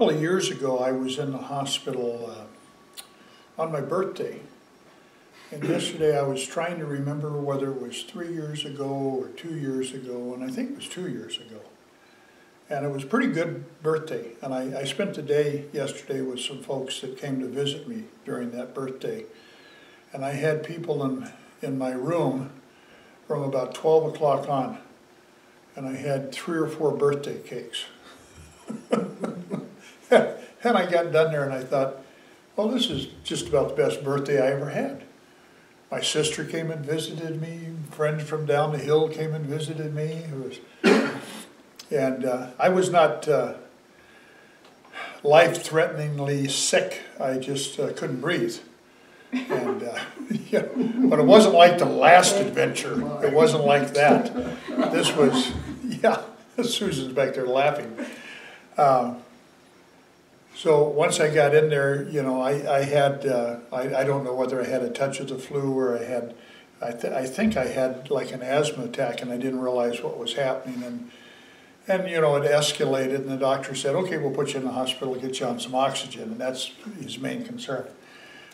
couple of years ago, I was in the hospital uh, on my birthday. And yesterday I was trying to remember whether it was three years ago or two years ago, and I think it was two years ago. And it was a pretty good birthday. And I, I spent the day yesterday with some folks that came to visit me during that birthday. And I had people in, in my room from about 12 o'clock on. And I had three or four birthday cakes. and I got done there and I thought, well, this is just about the best birthday I ever had. My sister came and visited me. Friends from down the hill came and visited me. It was and uh, I was not uh, life-threateningly sick. I just uh, couldn't breathe. And uh, yeah, but it wasn't like the last adventure. It wasn't like that. This was, yeah. Susan's back there laughing. Um, so once I got in there, you know, I, I had, uh, I, I don't know whether I had a touch of the flu or I had, I, th I think I had like an asthma attack and I didn't realize what was happening. And and, you know, it escalated, and the doctor said, okay, we'll put you in the hospital, get you on some oxygen, and that's his main concern.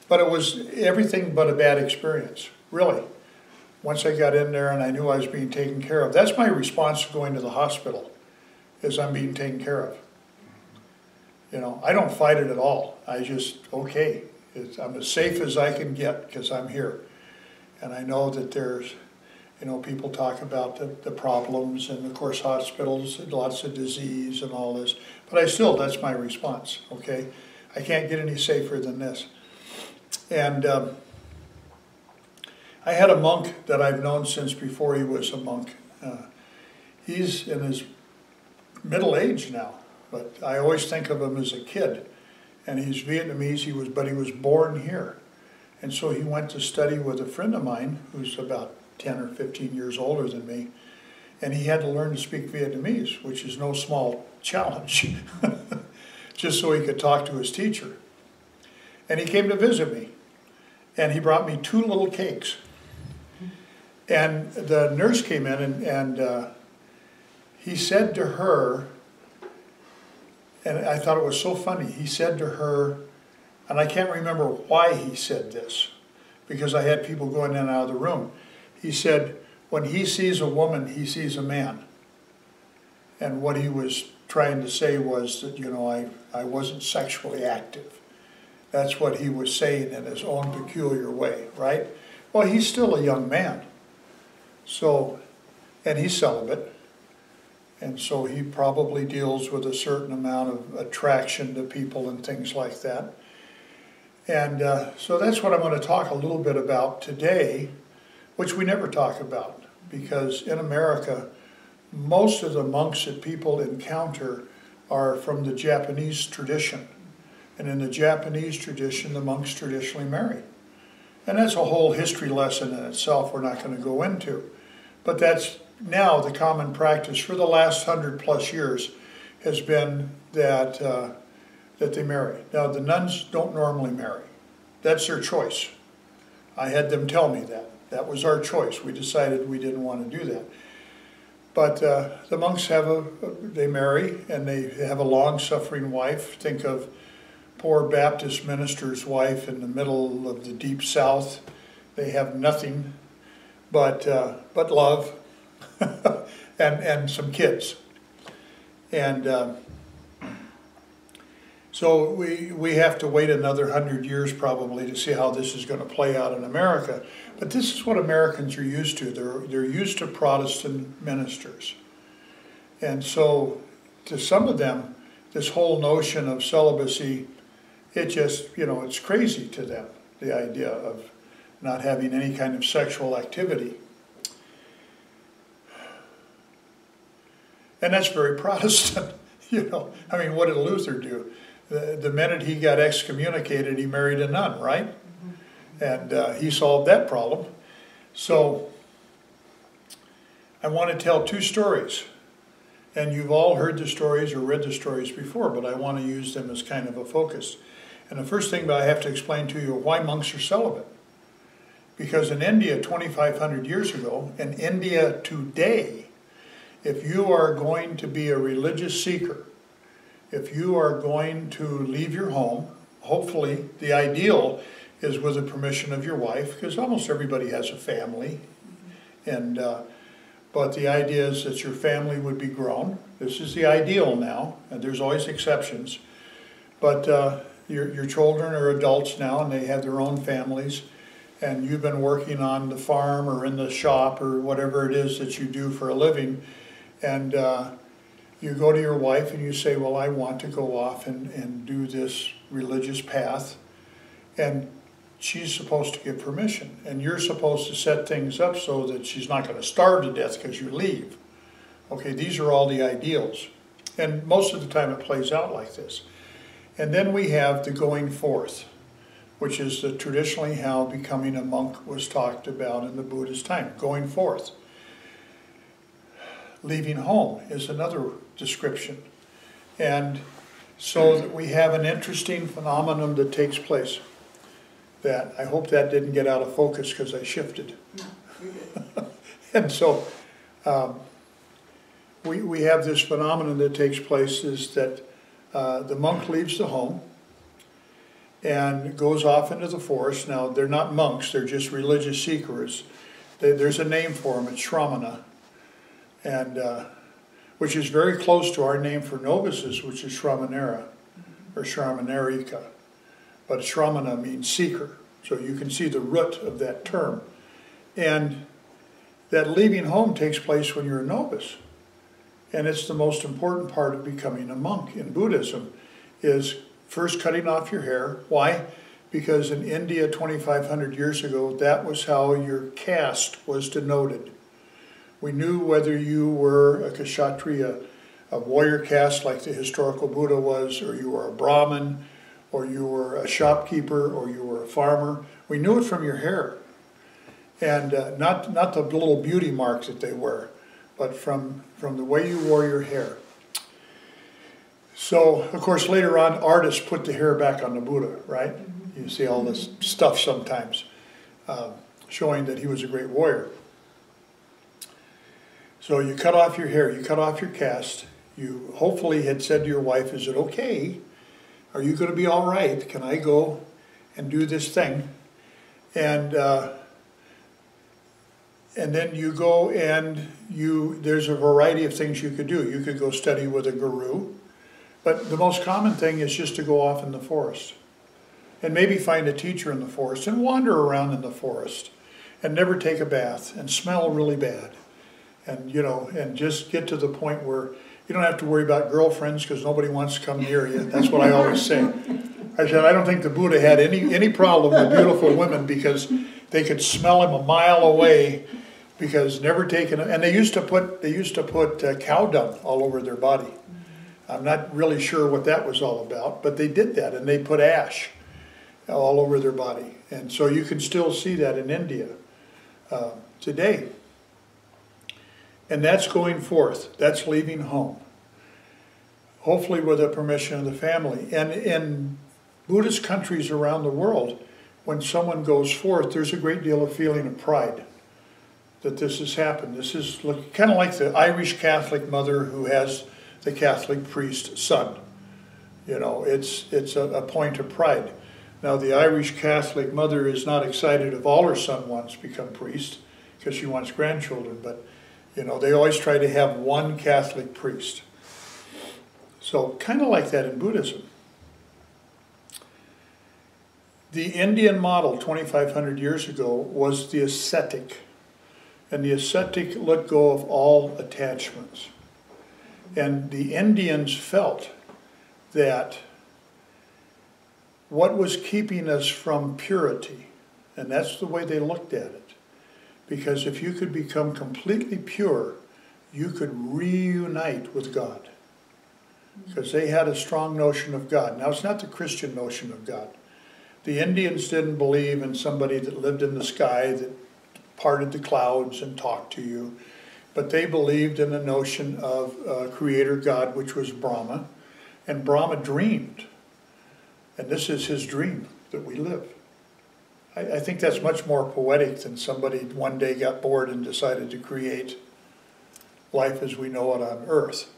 But it was everything but a bad experience, really. Once I got in there and I knew I was being taken care of, that's my response to going to the hospital, is I'm being taken care of. You know, I don't fight it at all. I just, okay, I'm as safe as I can get because I'm here. And I know that there's you know, people talk about the, the problems and of course hospitals, lots of disease and all this. But I still, that's my response, okay? I can't get any safer than this. And um, I had a monk that I've known since before he was a monk. Uh, he's in his middle age now, but I always think of him as a kid. And he's Vietnamese, he was, but he was born here. And so he went to study with a friend of mine who's about 10 or 15 years older than me. And he had to learn to speak Vietnamese, which is no small challenge, just so he could talk to his teacher. And he came to visit me. And he brought me two little cakes. And the nurse came in and, and uh, he said to her, and I thought it was so funny, he said to her, and I can't remember why he said this, because I had people going in and out of the room. He said, when he sees a woman, he sees a man. And what he was trying to say was that, you know, I, I wasn't sexually active. That's what he was saying in his own peculiar way, right? Well, he's still a young man. So, and he's celibate. And so he probably deals with a certain amount of attraction to people and things like that. And uh, so that's what I'm going to talk a little bit about today which we never talk about because in America, most of the monks that people encounter are from the Japanese tradition. And in the Japanese tradition, the monks traditionally marry. And that's a whole history lesson in itself we're not going to go into. But that's now the common practice for the last hundred plus years has been that, uh, that they marry. Now, the nuns don't normally marry. That's their choice. I had them tell me that. That was our choice. We decided we didn't want to do that. But uh, the monks have a, they marry and they have a long-suffering wife. Think of poor Baptist minister's wife in the middle of the deep south. They have nothing but, uh, but love and, and some kids. And uh, so we, we have to wait another hundred years probably to see how this is going to play out in America. But this is what Americans are used to. They're, they're used to Protestant ministers. And so to some of them, this whole notion of celibacy, it just, you know, it's crazy to them, the idea of not having any kind of sexual activity. And that's very Protestant, you know. I mean, what did Luther do? The, the minute he got excommunicated, he married a nun, right? and uh, he solved that problem. So I want to tell two stories. And you've all heard the stories or read the stories before, but I want to use them as kind of a focus. And the first thing that I have to explain to you why monks are celibate. Because in India 2,500 years ago, in India today, if you are going to be a religious seeker, if you are going to leave your home, hopefully, the ideal is with the permission of your wife, because almost everybody has a family. And, uh, but the idea is that your family would be grown. This is the ideal now, and there's always exceptions. But uh, your, your children are adults now and they have their own families, and you've been working on the farm or in the shop or whatever it is that you do for a living. And uh, you go to your wife and you say, Well, I want to go off and, and do this religious path. And she's supposed to give permission. And you're supposed to set things up so that she's not going to starve to death because you leave. Okay, these are all the ideals. And most of the time it plays out like this. And then we have the going forth, which is the, traditionally how becoming a monk was talked about in the Buddhist time, going forth. Leaving home is another description. And so that we have an interesting phenomenon that takes place that I hope that didn't get out of focus because I shifted. No, and so um, we, we have this phenomenon that takes place is that uh, the monk leaves the home and goes off into the forest. Now, they're not monks, they're just religious seekers. They, there's a name for them, it's Shramana, and, uh, which is very close to our name for novices, which is Shramanera or Shramanerika. But Shramana means seeker, so you can see the root of that term. And that leaving home takes place when you're a novice. And it's the most important part of becoming a monk in Buddhism is first cutting off your hair. Why? Because in India 2,500 years ago, that was how your caste was denoted. We knew whether you were a kshatriya, a warrior caste like the historical Buddha was, or you were a Brahmin, or you were a shopkeeper, or you were a farmer. We knew it from your hair. And uh, not, not the little beauty marks that they wear, but from, from the way you wore your hair. So, of course, later on, artists put the hair back on the Buddha, right? You see all this stuff sometimes um, showing that he was a great warrior. So you cut off your hair, you cut off your caste. You hopefully had said to your wife, Is it okay? Are you going to be all right? Can I go and do this thing? And uh, and then you go and you there's a variety of things you could do. You could go study with a guru, but the most common thing is just to go off in the forest and maybe find a teacher in the forest and wander around in the forest and never take a bath and smell really bad and you know and just get to the point where you don't have to worry about girlfriends because nobody wants to come near you. That's what i always say. I said i don't think the buddha had any any problem with beautiful women because they could smell him a mile away because never taken and they used to put they used to put uh, cow dung all over their body. I'm not really sure what that was all about but they did that and they put ash all over their body. And so you can still see that in india uh, today and that's going forth, that's leaving home. Hopefully, with the permission of the family. And in Buddhist countries around the world, when someone goes forth, there's a great deal of feeling of pride that this has happened. This is kind of like the Irish Catholic mother who has the Catholic priest son. You know, it's, it's a, a point of pride. Now, the Irish Catholic mother is not excited if all her son wants to become priest because she wants grandchildren, but you know, they always try to have one Catholic priest. So, kind of like that in Buddhism. The Indian model 2,500 years ago was the ascetic, and the ascetic let go of all attachments. And the Indians felt that what was keeping us from purity, and that's the way they looked at it, because if you could become completely pure, you could reunite with God. Because they had a strong notion of God. Now, it's not the Christian notion of God. The Indians didn't believe in somebody that lived in the sky, that parted the clouds and talked to you. But they believed in the notion of uh, Creator God, which was Brahma. And Brahma dreamed. And this is his dream that we live. I, I think that's much more poetic than somebody one day got bored and decided to create life as we know it on earth.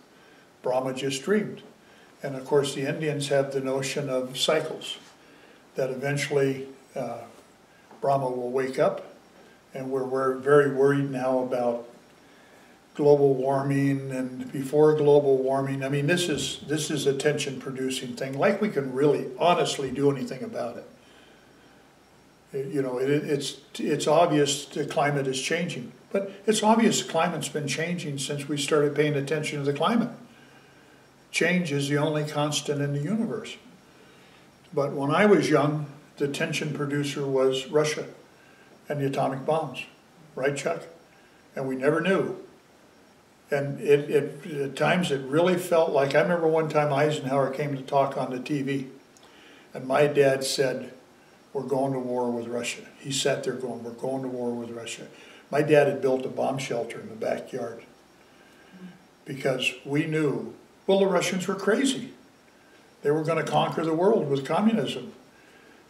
Brahma just dreamed. And of course, the Indians have the notion of cycles, that eventually uh, Brahma will wake up, and we're, we're very worried now about global warming and before global warming. I mean, this is, this is a tension-producing thing, like we can really honestly do anything about. It- You know, it, it's, it's obvious the climate is changing, but it's obvious the climate's been changing since we started paying attention to the climate. Change is the only constant in the universe. But when I was young, the tension producer was Russia and the atomic bombs, right, Chuck? And we never knew. And it, it, at times it really felt like, I remember one time Eisenhower came to talk on the TV, and my dad said, we're going to war with Russia. He sat there going, we're going to war with Russia. My dad had built a bomb shelter in the backyard because we knew, well, the Russians were crazy. They were going to conquer the world with communism.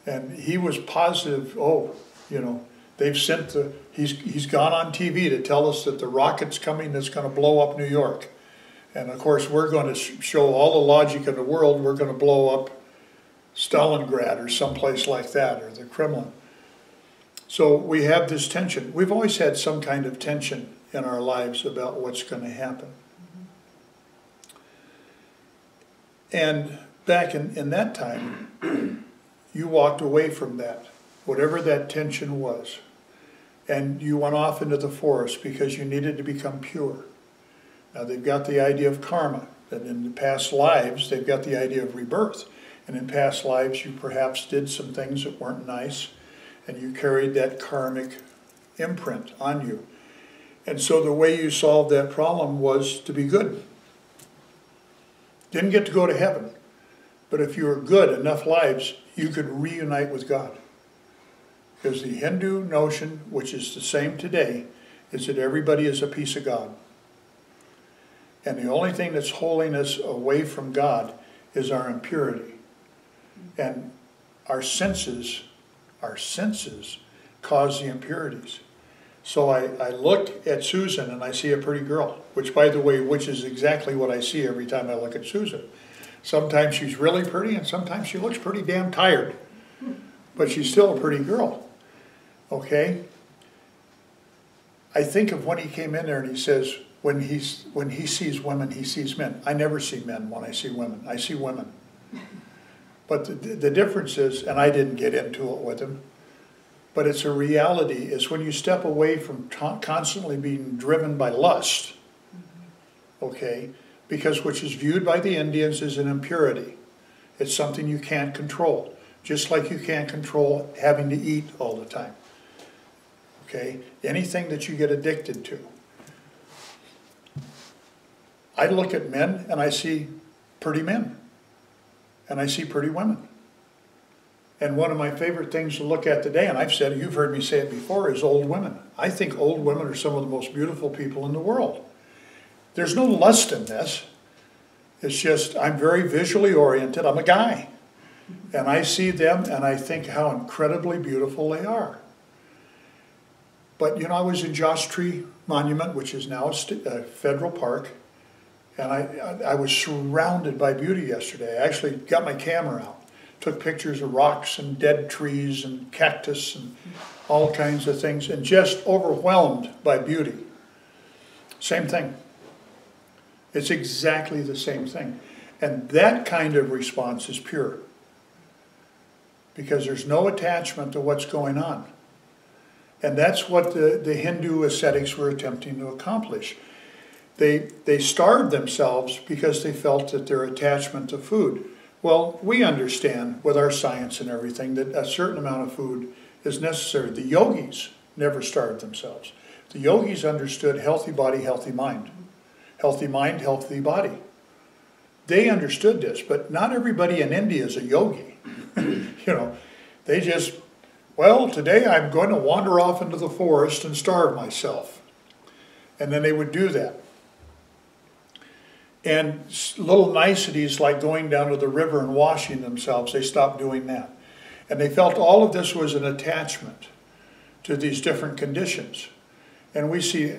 And he was positive, oh, you know, they've sent the, he's, he's gone on TV to tell us that the rocket's coming that's going to blow up New York. And of course, we're going to show all the logic in the world. We're going to blow up Stalingrad or someplace like that, or the Kremlin. So we have this tension. We've always had some kind of tension in our lives about what's going to happen. And back in, in that time, you walked away from that, whatever that tension was. And you went off into the forest because you needed to become pure. Now they've got the idea of karma, that in the past lives, they've got the idea of rebirth. And in past lives, you perhaps did some things that weren't nice, and you carried that karmic imprint on you. And so the way you solved that problem was to be good. Didn't get to go to heaven, but if you were good enough lives, you could reunite with God. Because the Hindu notion, which is the same today, is that everybody is a piece of God. And the only thing that's holding us away from God is our impurity. And our senses, our senses cause the impurities. So I, I look at Susan and I see a pretty girl, which by the way, which is exactly what I see every time I look at Susan. Sometimes she's really pretty and sometimes she looks pretty damn tired. But she's still a pretty girl. Okay? I think of when he came in there and he says, when he's when he sees women, he sees men. I never see men when I see women. I see women. But the, the difference is, and I didn't get into it with him, but it's a reality, is when you step away from constantly being driven by lust, mm-hmm. okay, because which is viewed by the Indians as an impurity. It's something you can't control, just like you can't control having to eat all the time. Okay, anything that you get addicted to. I look at men and I see pretty men and I see pretty women. And one of my favorite things to look at today, and I've said you've heard me say it before, is old women. I think old women are some of the most beautiful people in the world. There's no lust in this. It's just, I'm very visually oriented. I'm a guy. And I see them and I think how incredibly beautiful they are. But, you know, I was in Joss Tree Monument, which is now a federal park, and I, I was surrounded by beauty yesterday. I actually got my camera out, took pictures of rocks and dead trees and cactus and all kinds of things, and just overwhelmed by beauty. Same thing. It's exactly the same thing. And that kind of response is pure. Because there's no attachment to what's going on. And that's what the, the Hindu ascetics were attempting to accomplish. They, they starved themselves because they felt that their attachment to food. Well, we understand with our science and everything that a certain amount of food is necessary. The yogis never starved themselves. The yogis understood healthy body, healthy mind. Healthy mind, healthy body. They understood this, but not everybody in India is a yogi. you know, they just well, today I'm going to wander off into the forest and starve myself. And then they would do that. And little niceties like going down to the river and washing themselves, they stopped doing that. And they felt all of this was an attachment to these different conditions. And we see,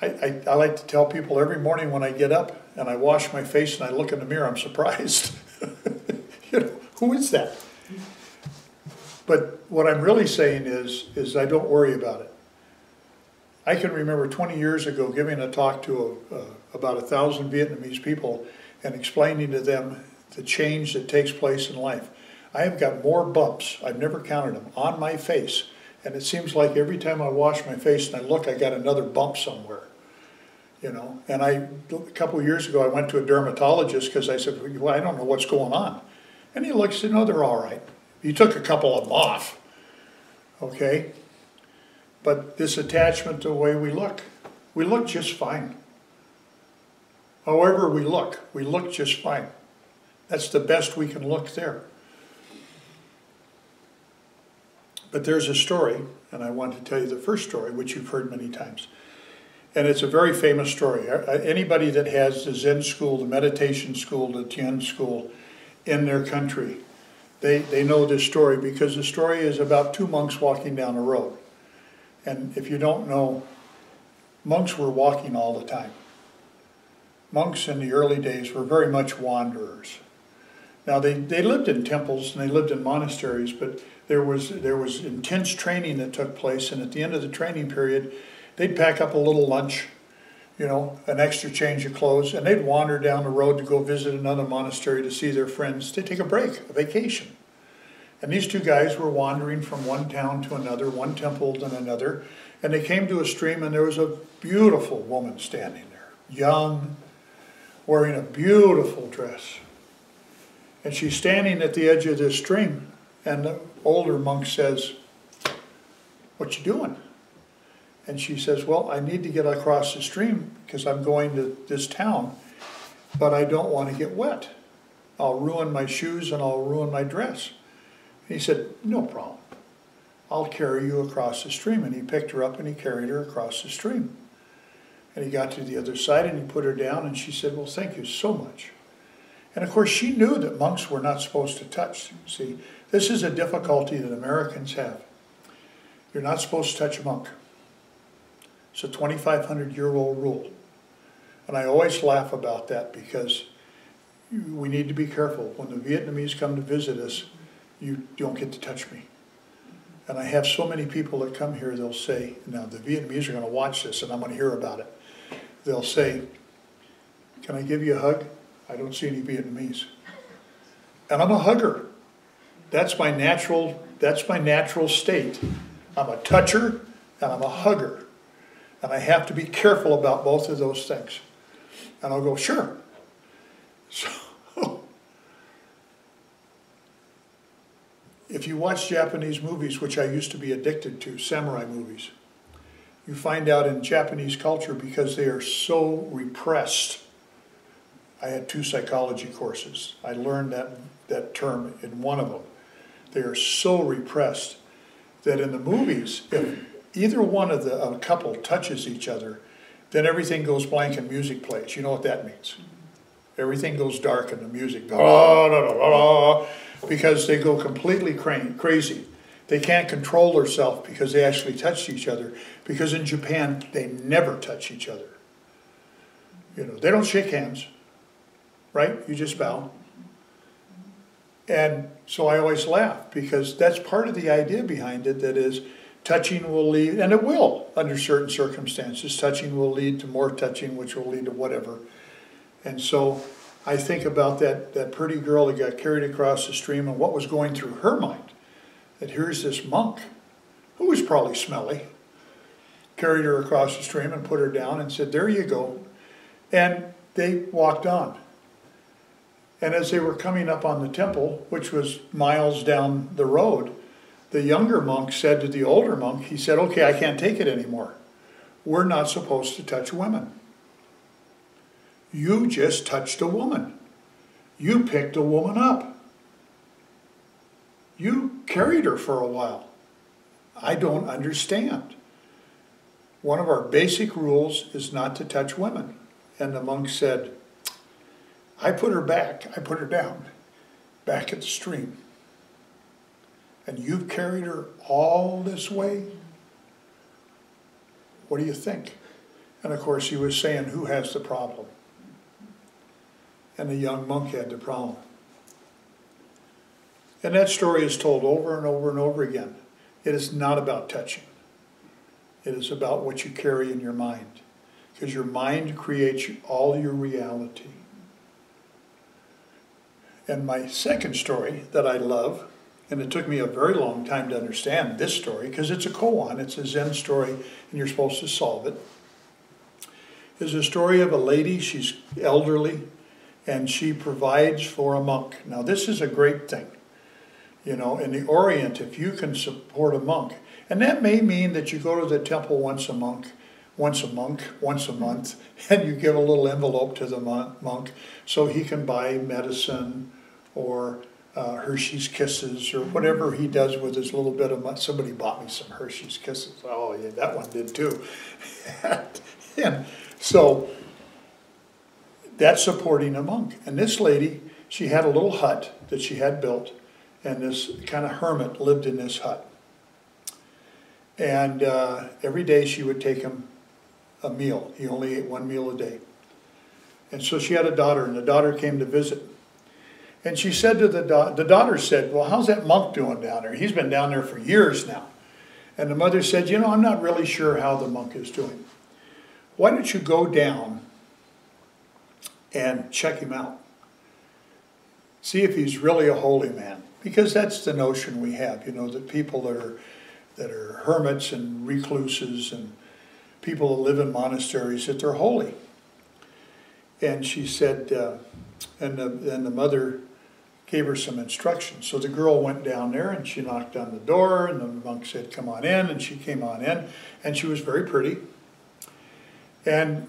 I, I, I like to tell people every morning when I get up and I wash my face and I look in the mirror, I'm surprised. you know, who is that? But what I'm really saying is, is I don't worry about it. I can remember 20 years ago giving a talk to a, uh, about a thousand Vietnamese people and explaining to them the change that takes place in life. I have got more bumps, I've never counted them, on my face. And it seems like every time I wash my face and I look, I got another bump somewhere. You know, and I, a couple of years ago, I went to a dermatologist because I said, well, I don't know what's going on. And he looks and said, no, they're all right. He took a couple of them off, okay? But this attachment to the way we look, we look just fine. However we look, we look just fine. That's the best we can look there. But there's a story, and I want to tell you the first story, which you've heard many times. And it's a very famous story. Uh, uh, anybody that has the Zen school, the meditation school, the Tien school in their country, they, they know this story because the story is about two monks walking down a road. And if you don't know, monks were walking all the time. Monks in the early days were very much wanderers. Now they, they lived in temples and they lived in monasteries, but there was there was intense training that took place, and at the end of the training period, they'd pack up a little lunch, you know, an extra change of clothes, and they'd wander down the road to go visit another monastery to see their friends to take a break, a vacation. And these two guys were wandering from one town to another, one temple to another, and they came to a stream, and there was a beautiful woman standing there, young, wearing a beautiful dress and she's standing at the edge of this stream, and the older monk says, What you doing? And she says, Well, I need to get across the stream because I'm going to this town, but I don't want to get wet. I'll ruin my shoes and I'll ruin my dress. he said, No problem. I'll carry you across the stream. And he picked her up and he carried her across the stream. And he got to the other side and he put her down and she said, Well, thank you so much. And of course, she knew that monks were not supposed to touch. See, this is a difficulty that Americans have. You're not supposed to touch a monk. It's a 2,500 year old rule. And I always laugh about that because we need to be careful. When the Vietnamese come to visit us, you don't get to touch me. And I have so many people that come here, they'll say, now the Vietnamese are going to watch this and I'm going to hear about it. They'll say, Can I give you a hug? I don't see any Vietnamese. And I'm a hugger. That's my natural, that's my natural state. I'm a toucher and I'm a hugger. And I have to be careful about both of those things. And I'll go, sure. So, if you watch Japanese movies, which I used to be addicted to, samurai movies, you find out in Japanese culture because they are so repressed I had two psychology courses. I learned that, that term in one of them. They are so repressed that in the movies, if either one of the a couple touches each other, then everything goes blank and music plays. You know what that means? Everything goes dark and the music, goes because they go completely crazy. They can't control themselves because they actually touched each other. Because in Japan, they never touch each other. You know, they don't shake hands right? You just bow. And so I always laugh because that's part of the idea behind it that is touching will lead, and it will under certain circumstances, touching will lead to more touching, which will lead to whatever. And so I think about that, that pretty girl that got carried across the stream and what was going through her mind. That here's this monk, who was probably smelly, carried her across the stream and put her down and said, There you go. And they walked on. And as they were coming up on the temple, which was miles down the road, the younger monk said to the older monk, he said, Okay, I can't take it anymore. We're not supposed to touch women. You just touched a woman. You picked a woman up. You carried her for a while. I don't understand. One of our basic rules is not to touch women. And the monk said, I put her back, I put her down, back at the stream. And you've carried her all this way? What do you think? And of course, he was saying, Who has the problem? and the young monk had the problem. And that story is told over and over and over again. It is not about touching. It is about what you carry in your mind. Because your mind creates all your reality. And my second story that I love, and it took me a very long time to understand this story, because it's a koan, it's a Zen story, and you're supposed to solve it, is a story of a lady, she's elderly, and she provides for a monk. Now, this is a great thing. You know, in the Orient, if you can support a monk, and that may mean that you go to the temple once a month, once a month, once a month, and you give a little envelope to the monk so he can buy medicine or uh, Hershey's Kisses or whatever he does with his little bit of money. Somebody bought me some Hershey's Kisses. Oh, yeah, that one did too. and so that's supporting a monk. And this lady, she had a little hut that she had built and this kind of hermit lived in this hut. And uh, every day she would take him a meal. He only ate one meal a day. And so she had a daughter, and the daughter came to visit. And she said to the daughter, the daughter said, Well, how's that monk doing down there? He's been down there for years now. And the mother said, You know, I'm not really sure how the monk is doing. Why don't you go down and check him out? See if he's really a holy man because that's the notion we have. You know, that people that are that are hermits and recluses and people that live in monasteries that they're holy. And she said, uh, and the and the mother gave her some instructions. So the girl went down there and she knocked on the door, and the monk said, "Come on in," and she came on in, and she was very pretty. And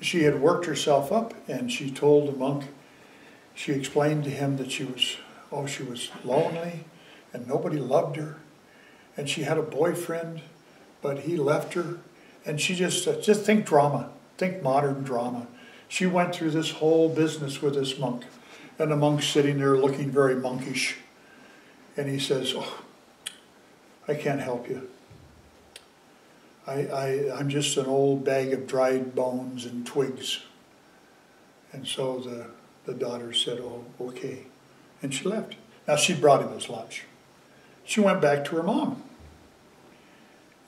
she had worked herself up, and she told the monk, she explained to him that she was Oh, she was lonely and nobody loved her. And she had a boyfriend, but he left her. And she just, uh, just think drama, think modern drama. She went through this whole business with this monk. And the monk's sitting there looking very monkish. And he says, Oh, I can't help you. I, I, I'm just an old bag of dried bones and twigs. And so the, the daughter said, Oh, okay and she left. Now she brought him his lunch. She went back to her mom.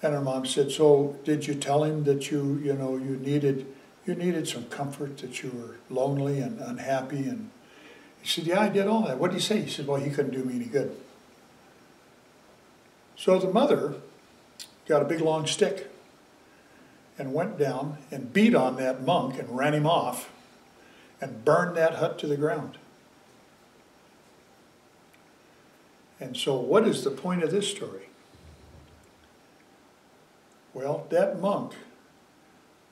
And her mom said, "So did you tell him that you, you know, you needed, you needed some comfort, that you were lonely and unhappy?" And he said, "Yeah, I did all that." What did he say? He said, "Well, he couldn't do me any good." So the mother got a big long stick and went down and beat on that monk and ran him off and burned that hut to the ground. And so, what is the point of this story? Well, that monk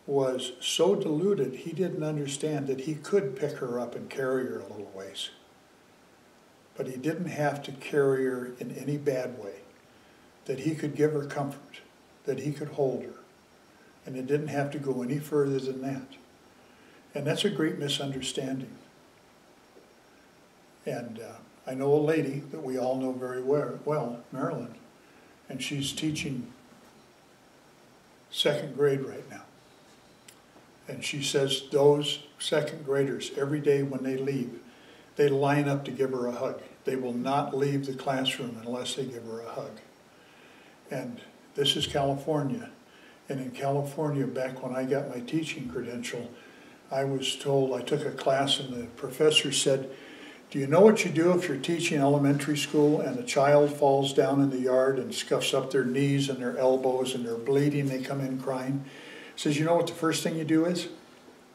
was so deluded he didn't understand that he could pick her up and carry her a little ways. But he didn't have to carry her in any bad way, that he could give her comfort, that he could hold her. And it didn't have to go any further than that. And that's a great misunderstanding. And uh, I know a lady that we all know very well, Marilyn, and she's teaching second grade right now. And she says those second graders, every day when they leave, they line up to give her a hug. They will not leave the classroom unless they give her a hug. And this is California. And in California, back when I got my teaching credential, I was told, I took a class and the professor said, do you know what you do if you're teaching elementary school and a child falls down in the yard and scuffs up their knees and their elbows and they're bleeding, they come in crying? Says, you know what the first thing you do is?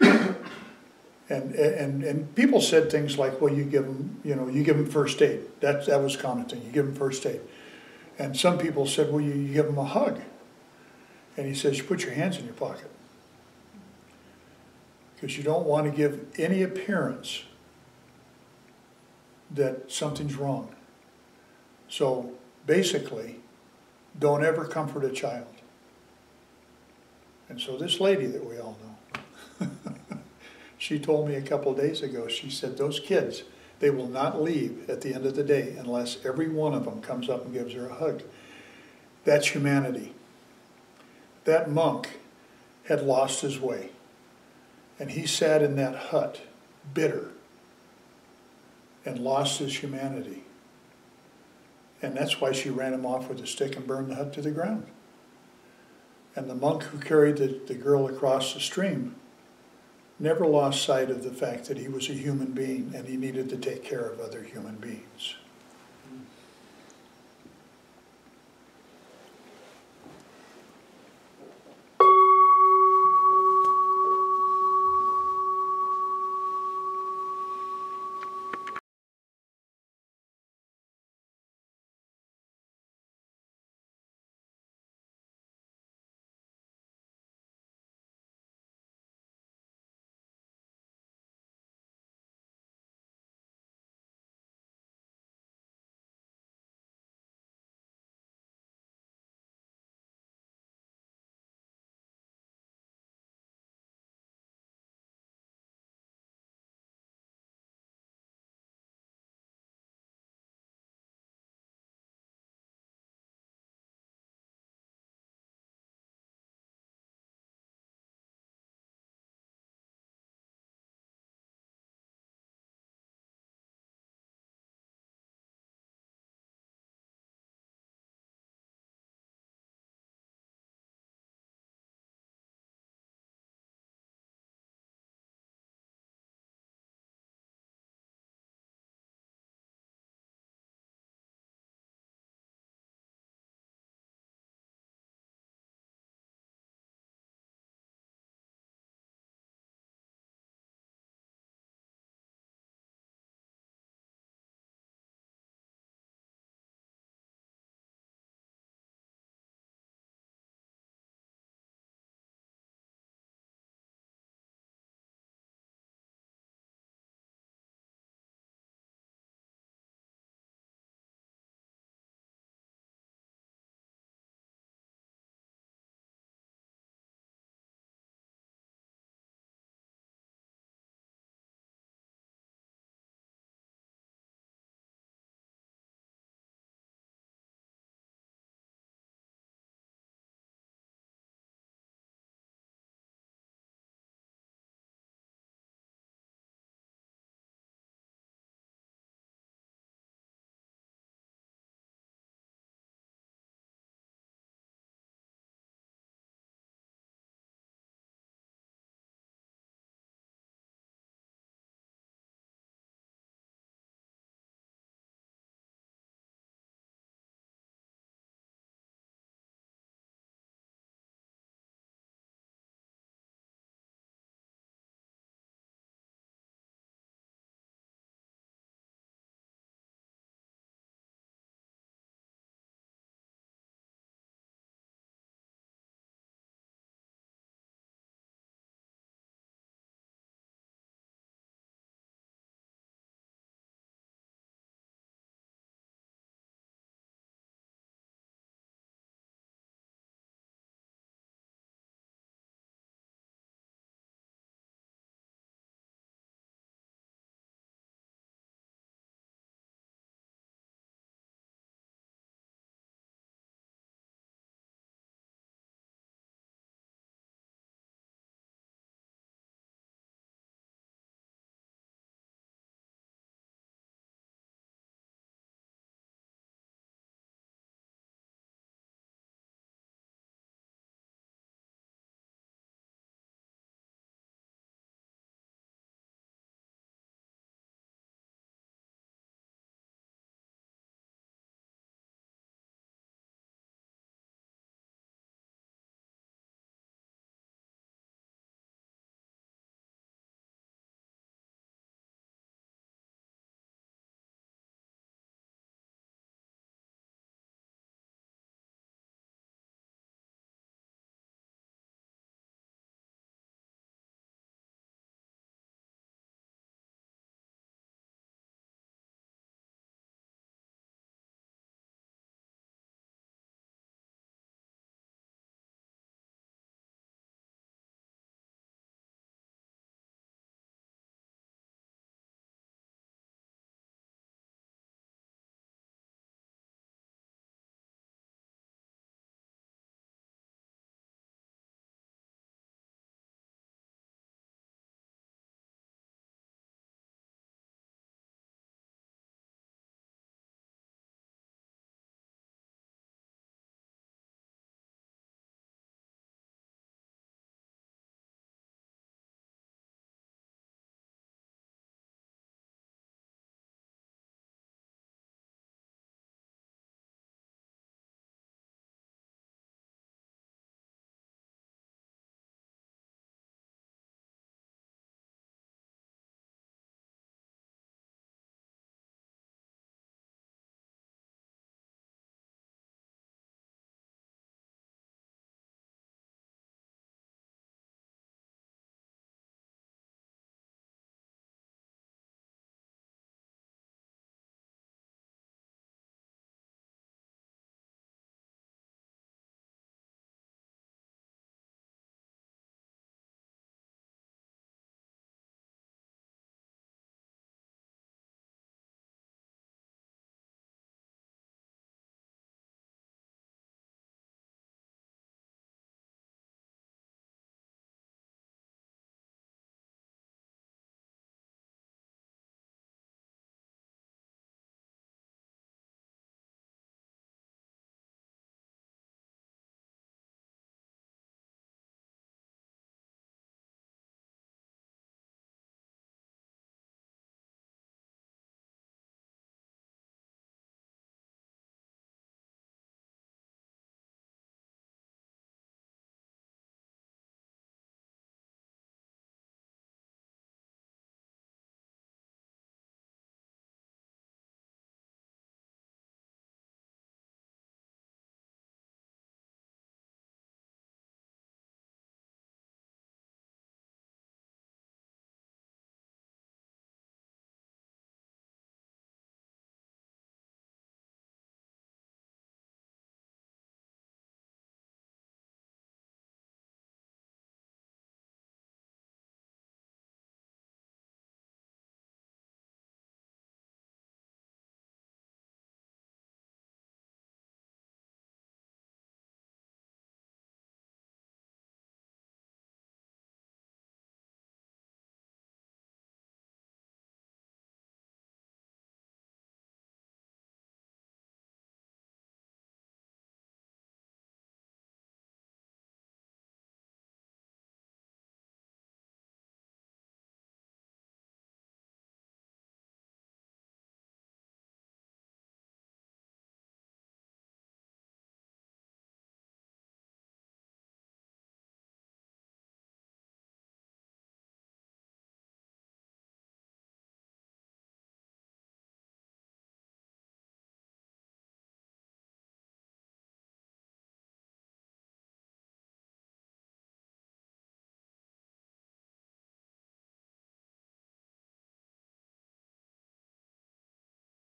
and, and, and people said things like, well, you give them, you know, you give them first aid. That, that was common thing. You give them first aid. And some people said, well, you, you give them a hug. And he says, you put your hands in your pocket. Because you don't want to give any appearance that something's wrong. So basically, don't ever comfort a child. And so this lady that we all know, she told me a couple days ago, she said, those kids, they will not leave at the end of the day unless every one of them comes up and gives her a hug. That's humanity. That monk had lost his way. And he sat in that hut, bitter, and lost his humanity. And that's why she ran him off with a stick and burned the hut to the ground. And the monk who carried the, the girl across the stream never lost sight of the fact that he was a human being and he needed to take care of other human beings.